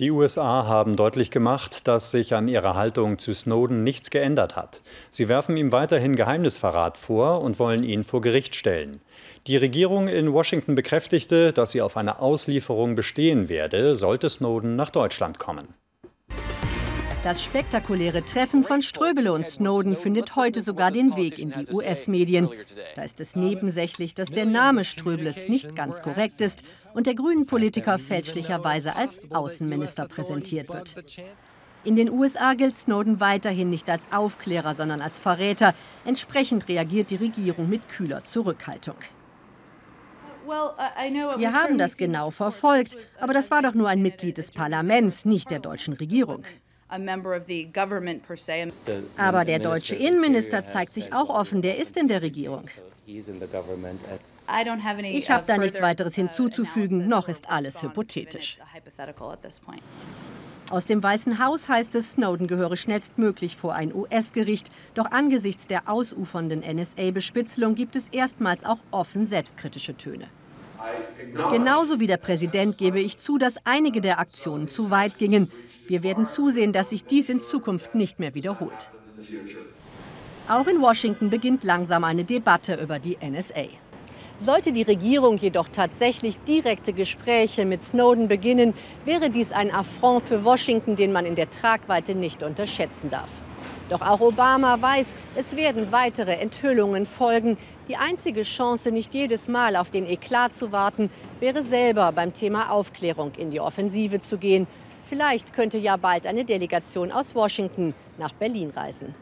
Die USA haben deutlich gemacht, dass sich an ihrer Haltung zu Snowden nichts geändert hat. Sie werfen ihm weiterhin Geheimnisverrat vor und wollen ihn vor Gericht stellen. Die Regierung in Washington bekräftigte, dass sie auf eine Auslieferung bestehen werde, sollte Snowden nach Deutschland kommen. Das spektakuläre Treffen von Ströbele und Snowden findet heute sogar den Weg in die US-Medien. Da ist es nebensächlich, dass der Name Ströbeles nicht ganz korrekt ist und der grünen Politiker fälschlicherweise als Außenminister präsentiert wird. In den USA gilt Snowden weiterhin nicht als Aufklärer, sondern als Verräter. Entsprechend reagiert die Regierung mit kühler Zurückhaltung. Wir haben das genau verfolgt, aber das war doch nur ein Mitglied des Parlaments, nicht der deutschen Regierung. Aber der deutsche Innenminister zeigt sich auch offen, der ist in der Regierung. Ich habe da nichts weiteres uh, hinzuzufügen, noch ist alles hypothetisch. Aus dem Weißen Haus heißt es, Snowden gehöre schnellstmöglich vor ein US-Gericht. Doch angesichts der ausufernden NSA-Bespitzelung gibt es erstmals auch offen selbstkritische Töne. Genauso wie der Präsident gebe ich zu, dass einige der Aktionen zu weit gingen. Wir werden zusehen, dass sich dies in Zukunft nicht mehr wiederholt. Auch in Washington beginnt langsam eine Debatte über die NSA. Sollte die Regierung jedoch tatsächlich direkte Gespräche mit Snowden beginnen, wäre dies ein Affront für Washington, den man in der Tragweite nicht unterschätzen darf. Doch auch Obama weiß, es werden weitere Enthüllungen folgen. Die einzige Chance, nicht jedes Mal auf den Eklat zu warten, wäre selber beim Thema Aufklärung in die Offensive zu gehen Vielleicht könnte ja bald eine Delegation aus Washington nach Berlin reisen.